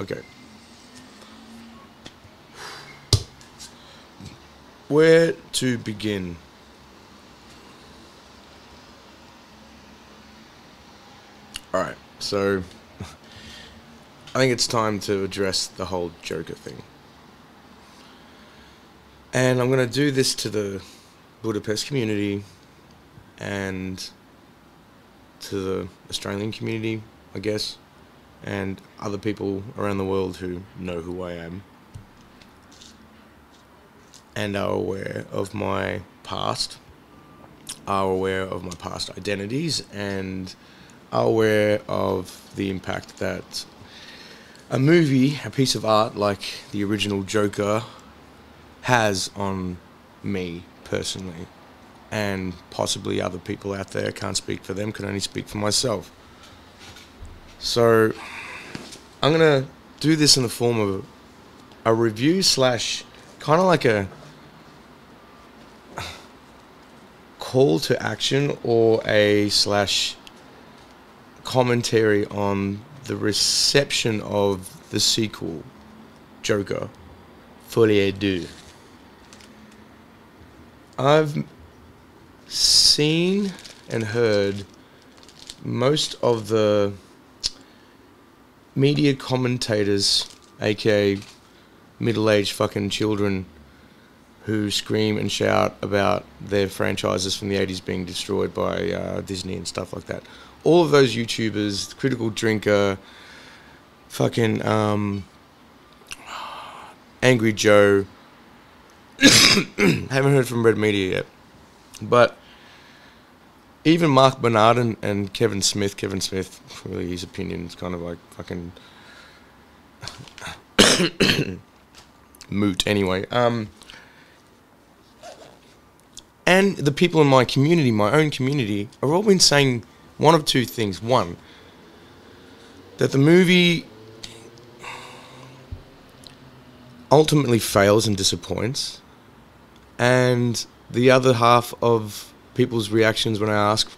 Okay. Where to begin? Alright, so I think it's time to address the whole Joker thing. And I'm going to do this to the Budapest community and to the Australian community, I guess, and other people around the world who know who I am and are aware of my past, are aware of my past identities, and are aware of the impact that a movie, a piece of art like the original Joker, has on me personally. And possibly other people out there, can't speak for them, can only speak for myself. So, I'm gonna do this in the form of a review slash kind of like a call to action or a slash commentary on the reception of the sequel, Joker, Folie Deux. I've seen and heard most of the media commentators, aka middle aged fucking children, who scream and shout about their franchises from the 80s being destroyed by uh, Disney and stuff like that. All of those YouTubers, Critical Drinker, fucking um, Angry Joe, haven't heard from Red Media yet. But even Mark Bernardin and, and Kevin Smith, Kevin Smith, really his opinion is kind of like fucking moot anyway. Um, and the people in my community, my own community, have all been saying one of two things. One, that the movie ultimately fails and disappoints. And the other half of people's reactions when I ask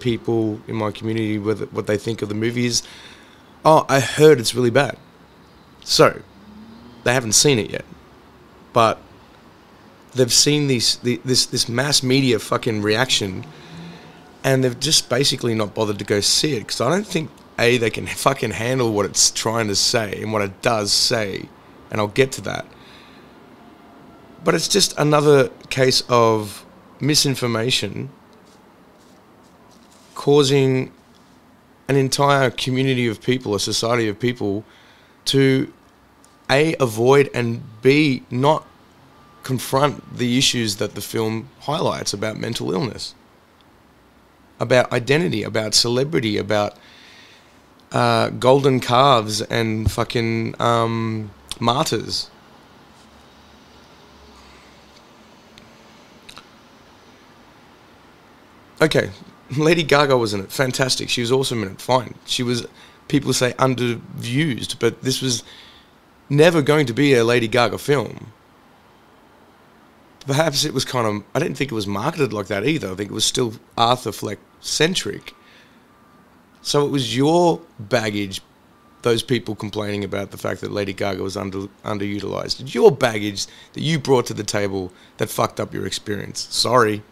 people in my community whether, what they think of the movie is, oh, I heard it's really bad. So, they haven't seen it yet. But they've seen these, the, this, this mass media fucking reaction and they've just basically not bothered to go see it because I don't think, A, they can fucking handle what it's trying to say and what it does say. And I'll get to that. But it's just another case of misinformation causing an entire community of people, a society of people, to A, avoid and B, not confront the issues that the film highlights about mental illness, about identity, about celebrity, about uh, golden calves and fucking um, martyrs. Okay, Lady Gaga was in it. Fantastic. She was awesome in it. Fine. She was, people say, underused, but this was never going to be a Lady Gaga film. Perhaps it was kind of, I didn't think it was marketed like that either. I think it was still Arthur Fleck centric. So it was your baggage, those people complaining about the fact that Lady Gaga was under, underutilized. Your baggage that you brought to the table that fucked up your experience. Sorry.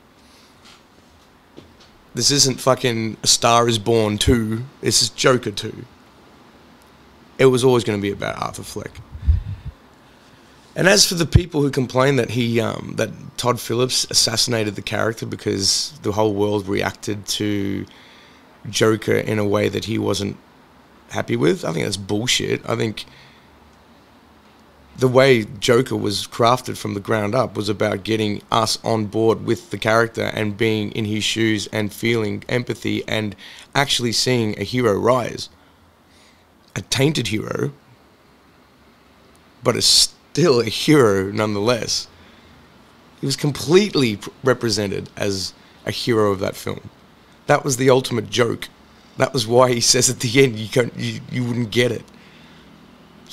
This isn't fucking A Star is Born 2. This is Joker 2. It was always going to be about Arthur Fleck. And as for the people who complain that he, um, that Todd Phillips assassinated the character because the whole world reacted to Joker in a way that he wasn't happy with, I think that's bullshit. I think the way Joker was crafted from the ground up was about getting us on board with the character and being in his shoes and feeling empathy and actually seeing a hero rise. A tainted hero, but a still a hero nonetheless. He was completely represented as a hero of that film. That was the ultimate joke. That was why he says at the end you can't, you, you wouldn't get it.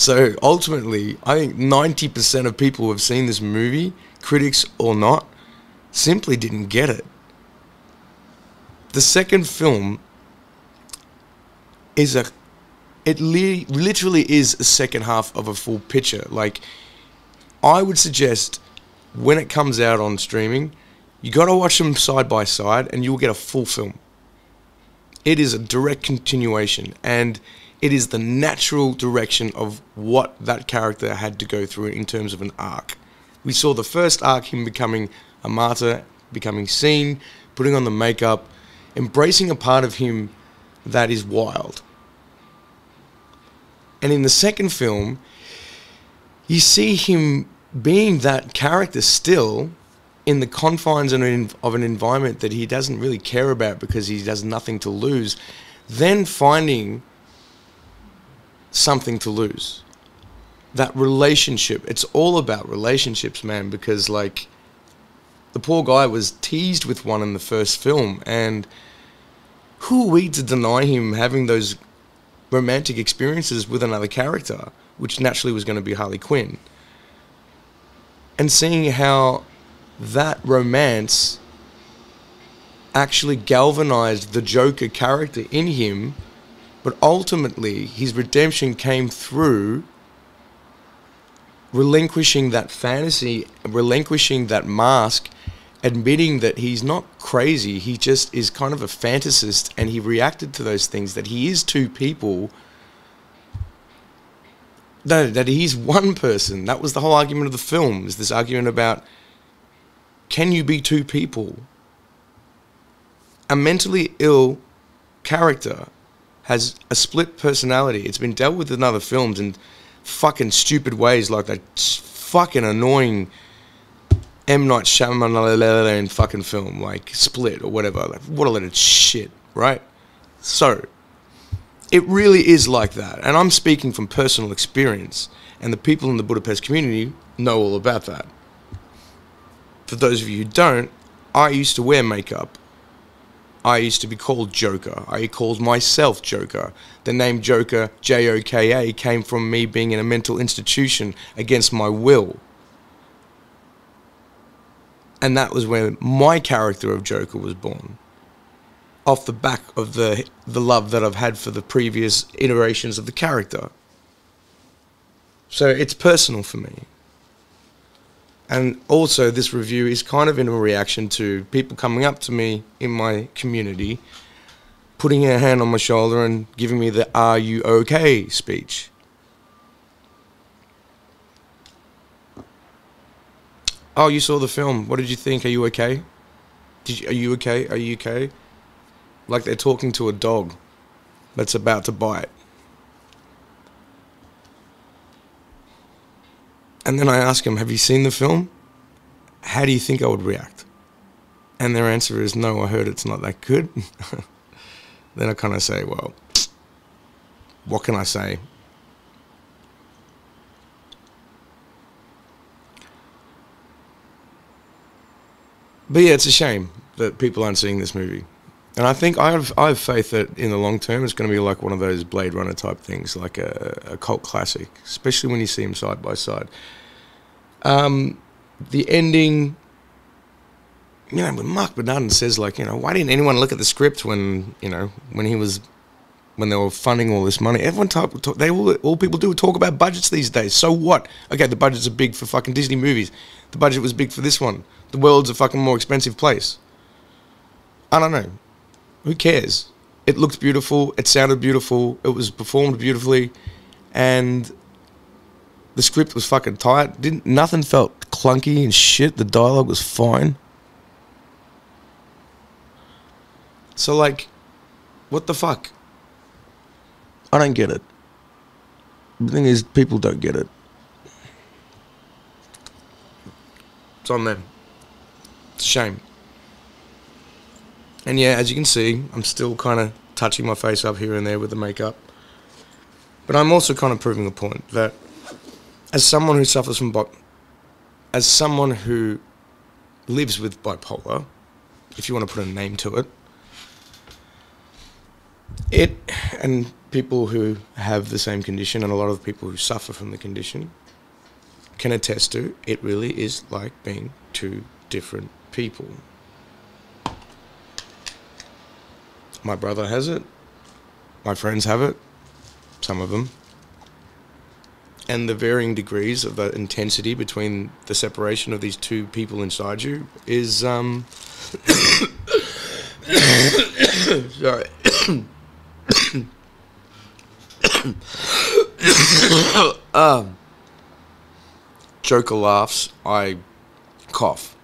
So ultimately, I think 90% of people who have seen this movie, critics or not, simply didn't get it. The second film is a it li- literally is a second half of a full picture. Like, I would suggest when it comes out on streaming, you got to watch them side by side, and you'll get a full film. It is a direct continuation, and it is the natural direction of what that character had to go through in terms of an arc. We saw the first arc, him becoming a martyr, becoming seen, putting on the makeup, embracing a part of him that is wild. And in the second film, you see him being that character still in the confines of an, environment that he doesn't really care about because he has nothing to lose, then finding something to lose. That relationship, it's all about relationships, man, because like the poor guy was teased with one in the first film and who are we to deny him having those romantic experiences with another character, which naturally was going to be Harley Quinn? And seeing how that romance actually galvanized the Joker character in him but ultimately, his redemption came through relinquishing that fantasy, relinquishing that mask, admitting that he's not crazy. He just is kind of a fantasist and he reacted to those things, that he is two people. No, that he's one person. That was the whole argument of the film, is this argument about can you be two people? A mentally ill character has a split personality. It's been dealt with in other films in fucking stupid ways, like that fucking annoying M Night Shyamalan fucking film, like Split or whatever. Like, what a lot of shit, right? So, it really is like that, and I'm speaking from personal experience, and the people in the Budapest community know all about that. For those of you who don't, I used to wear makeup I used to be called Joka. I called myself Joka. The name Joka, J O K A, came from me being in a mental institution against my will. And that was where my character of Joka was born. Off the back of the the love that I've had for the previous iterations of the character. So it's personal for me. And also, this review is kind of in a reaction to people coming up to me in my community, putting a hand on my shoulder and giving me the Are you okay speech. Oh, you saw the film. What did you think? Are you okay? You, are you okay? Are you okay? Like they're talking to a dog that's about to bite. And then I ask them, Have you seen the film? How do you think I would react? And their answer is, No, I heard it's not that good. then I kind of say, Well, what can I say? But yeah, it's a shame that people aren't seeing this movie. And I think I have I have faith that in the long term it's going to be like one of those Blade Runner type things, like a, a cult classic, especially when you see them side by side. Um, the ending, you know, when Mark Bernardin says like, you know, why didn't anyone look at the script when you know when he was when they were funding all this money? Everyone talk, talk they all all people do talk about budgets these days. So what? Okay, the budgets are big for fucking Disney movies. The budget was big for this one. The world's a fucking more expensive place. I don't know who cares? It looked beautiful. It sounded beautiful. It was performed beautifully, and the script was fucking tight. Didn't nothing felt clunky and shit. The dialogue was fine. So like, what the fuck? I don't get it. The thing is, people don't get it. It's on them. It's a shame. And yeah, as you can see, I'm still kind of touching my face up here and there with the makeup. But I'm also kind of proving a point that as someone who suffers from bi- as someone who lives with bipolar, if you want to put a name to it, it and people who have the same condition and a lot of people who suffer from the condition can attest to it really is like being two different people. My brother has it. My friends have it. some of them. And the varying degrees of the intensity between the separation of these two people inside you is um sorry. um, Joker laughs, I cough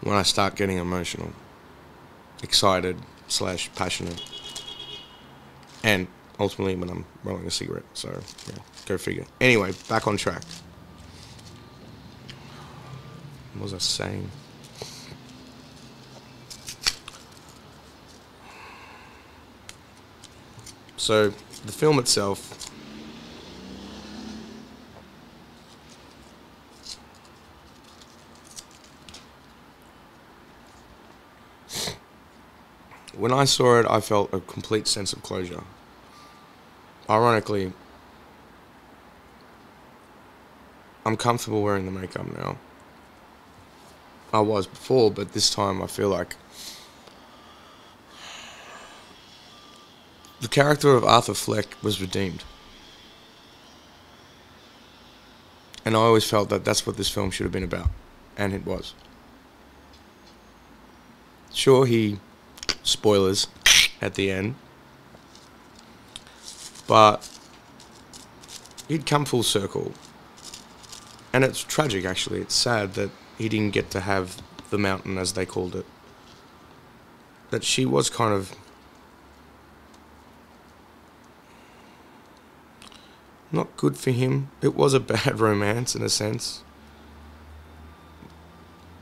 when I start getting emotional, excited slash passionate, and ultimately when I'm rolling a cigarette. So yeah, go figure. Anyway, back on track. What was I saying? So the film itself when I saw it, I felt a complete sense of closure. Ironically, I'm comfortable wearing the makeup now. I was before, but this time I feel like the character of Arthur Fleck was redeemed. And I always felt that that's what this film should have been about. And it was. Sure, he. Spoilers at the end. But. He'd come full circle. And it's tragic, actually. It's sad that he didn't get to have the mountain, as they called it. That she was kind of not good for him. It was a bad romance in a sense.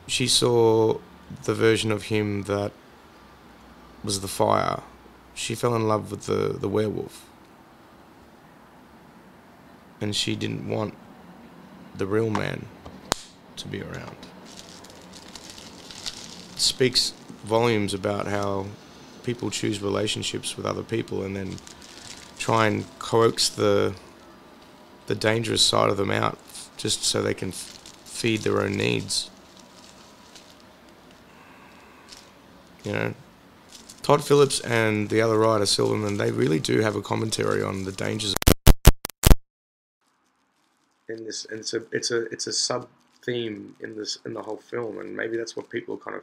She saw the version of him that was the fire. She fell in love with the, the werewolf. And she didn't want the real man to be around. It speaks volumes about how people choose relationships with other people and then try and coax the the dangerous side of them out just so they can feed their own needs. You know, Todd Phillips and the other writer Silverman, they really do have a commentary on the dangers in this, and it's a it's a it's a sub theme in this in the whole film, and maybe that's what people are kind of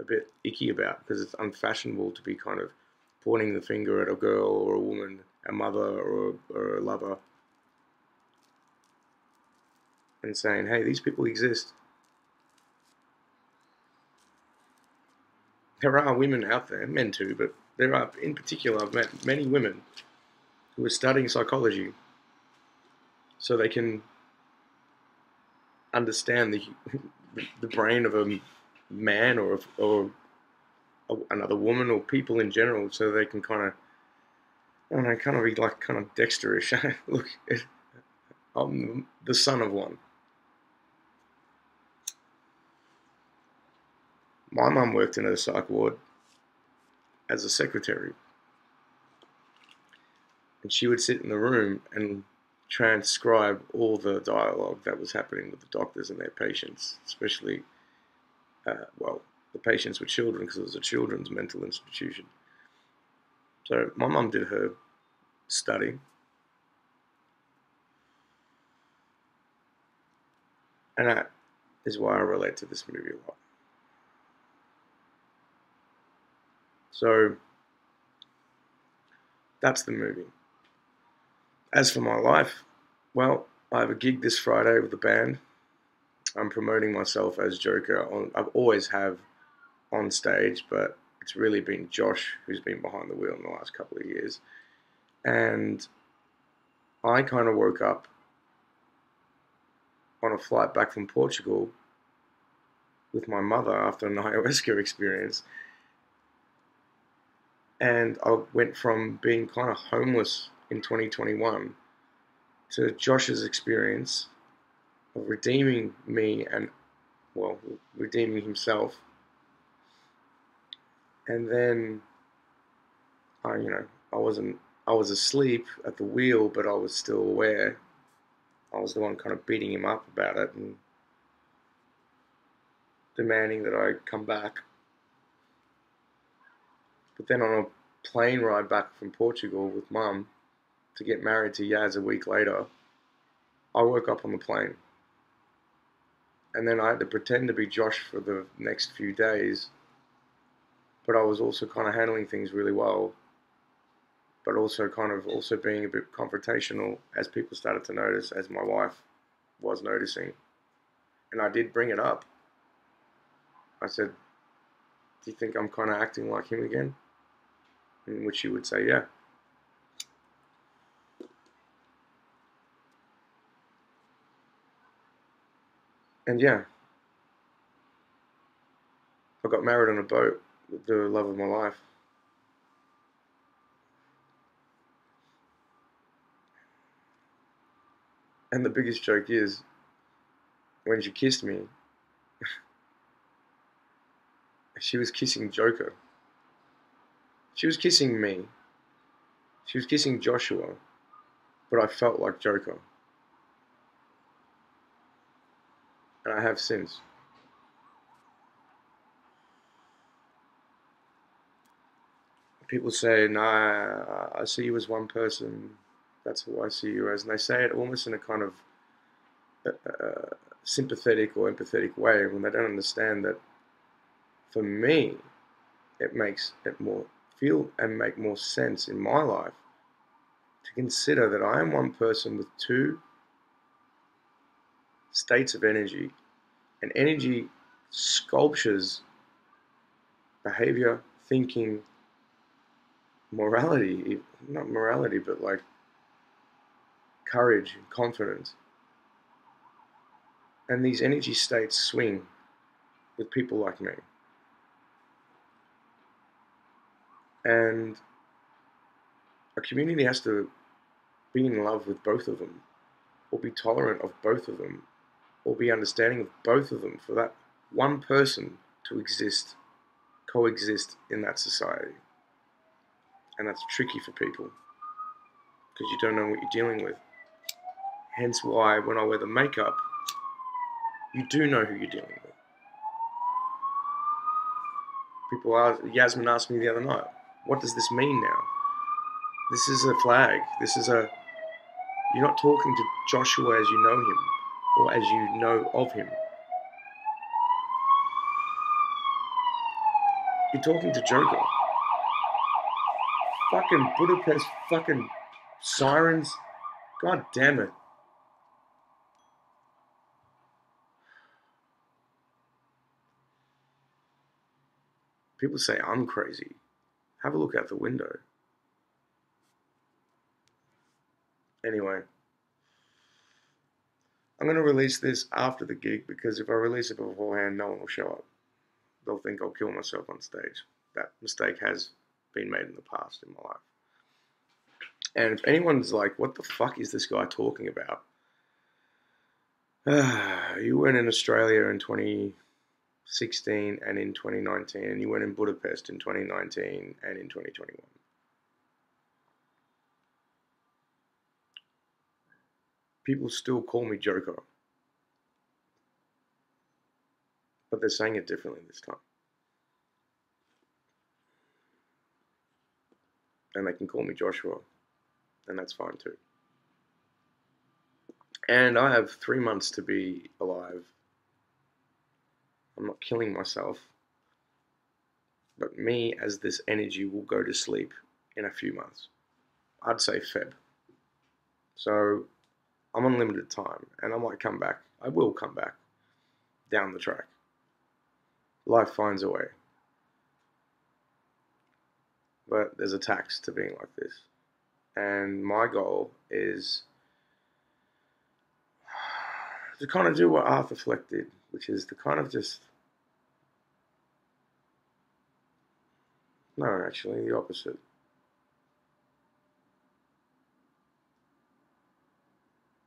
a bit icky about because it's unfashionable to be kind of pointing the finger at a girl or a woman, a mother or a, or a lover and saying, hey, these people exist. There are women out there, men too, but there are, in particular, I've met many women who are studying psychology so they can understand the the brain of a man or of, or another woman or people in general, so they can kind of I don't know, kind of be like kind of Dexterish. Look, I'm the son of one. My mum worked in a psych ward as a secretary. And she would sit in the room and transcribe all the dialogue that was happening with the doctors and their patients, especially, uh, well, the patients were children because it was a children's mental institution. So my mum did her study. And that is why I relate to this movie a lot. So that's the movie. As for my life, well, I have a gig this Friday with the band. I'm promoting myself as Joker. On, I've always have on stage, but it's really been Josh who's been behind the wheel in the last couple of years. And I kind of woke up on a flight back from Portugal with my mother after an ayahuasca experience and I went from being kind of homeless in 2021 to Josh's experience of redeeming me and, well, redeeming himself. And then, I, you know, I wasn't, I was asleep at the wheel, but I was still aware. I was the one kind of beating him up about it and demanding that I come back. But then on a plane ride back from Portugal with mum, to get married to Yaz a week later, I woke up on the plane. And then I had to pretend to be Josh for the next few days. But I was also kind of handling things really well. But also kind of also being a bit confrontational as people started to notice, as my wife was noticing. And I did bring it up. I said, Do you think I'm kind of acting like him again? In which she would say, Yeah. And yeah, I got married on a boat with the love of my life. And the biggest joke is when she kissed me, she was kissing Joker. She was kissing me. She was kissing Joshua, but I felt like Joker. and I have since. People say, "Nah, I see you as one person. That's who I see you as," and they say it almost in a kind of uh, uh, sympathetic or empathetic way when they don't understand that. For me, it makes it more feel and make more sense in my life to consider that I am one person with two states of energy, and energy sculptures behavior, thinking, morality, not morality, but like courage and confidence. And these energy states swing with people like me. And a community has to be in love with both of them or be tolerant of both of them or be understanding of both of them for that one person to exist, coexist in that society. And that's tricky for people because you don't know what you're dealing with. Hence why when I wear the makeup, you do know who you're dealing with. People ask, Yasmin asked me the other night, what does this mean now? This is a flag. This is a, you're not talking to Joshua as you know him or as you know of him. You're talking to Joker. Fucking Budapest, fucking sirens. God damn it. People say I'm crazy. Have a look out the window. Anyway. I'm going to release this after the gig because if I release it beforehand, no one will show up. They'll think I'll kill myself on stage. That mistake has been made in the past in my life. And if anyone's like, what the fuck is this guy talking about? You went in Australia in 2016 and in 2019, and you went in Budapest in 2019 and in 2021. people still call me Joker. But they're saying it differently this time. And they can call me Joshua, and that's fine too. And I have three months to be alive. I'm not killing myself. But me, as this energy, will go to sleep in a few months. I'd say Feb. So I'm on limited time and I might come back. I will come back down the track. Life finds a way. But there's a tax to being like this. And my goal is to kind of do what Arthur Fleck did, which is the kind of just. No, actually, the opposite.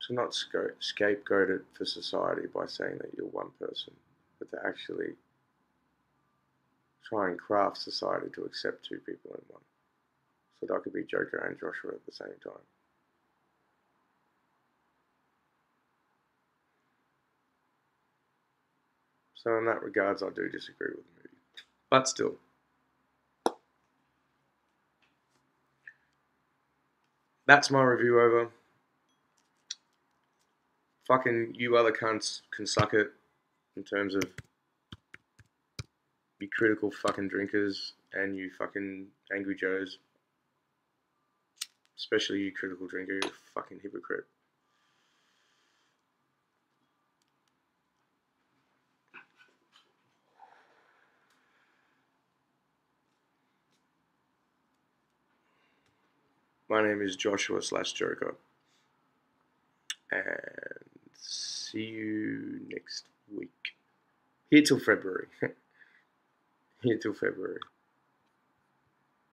to not scapegoat it for society by saying that you're one person, but to actually try and craft society to accept two people in one. So that I could be Joker and Joshua at the same time. So in that regards, I do disagree with the movie. But still. that's my review over. Fucking you other cunts can suck it in terms of you critical fucking drinkers and you fucking angry joes. Especially you critical drinker, you fucking hypocrite. My name is Joshua slash Joker. And see you next week. Here till February. Here till February.